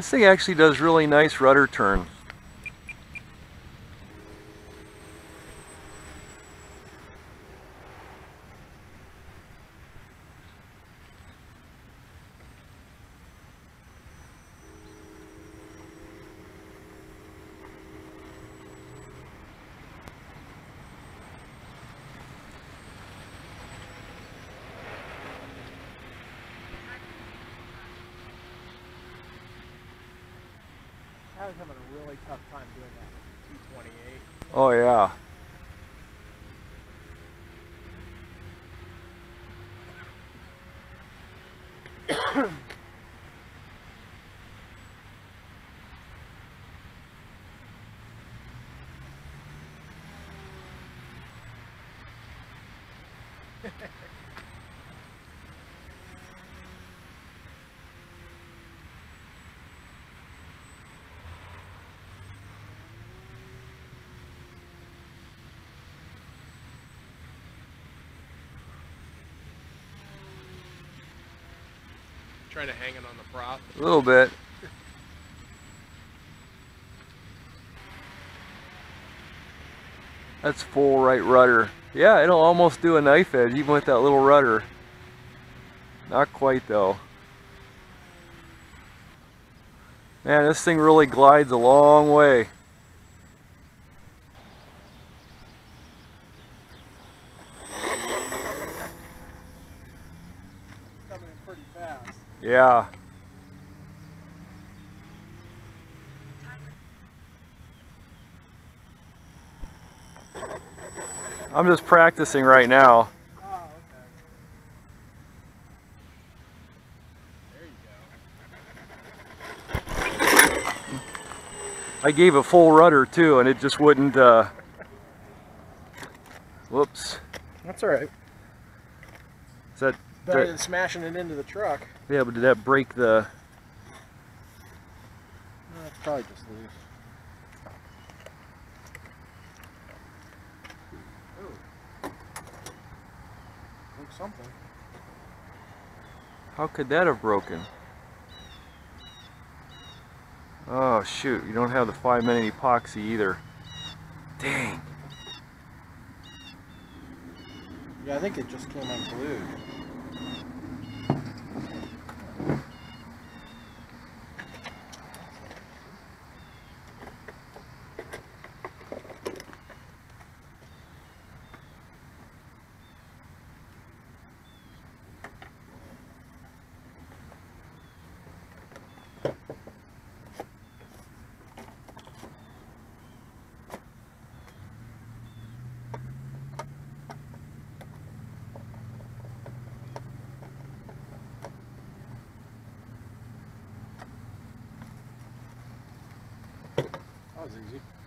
This thing actually does really nice rudder turn. I was having a really tough time doing that 228. Oh yeah. Trying to hang it on the prop. A little bit. That's full right rudder. Yeah, it'll almost do a knife edge even with that little rudder. Not quite though. Man, this thing really glides a long way. Yeah. I'm just practicing right now. Oh, okay. There you go. I gave a full rudder too and it just wouldn't, uh, whoops. That's alright. Is that, Better than smashing it into the truck. yeah, but did that break the, No, it's probably just loose. Something. how could that have broken? Oh shoot, you don't have the 5 minute epoxy either. Dang. Yeah, I think it just came unglued. That was easy.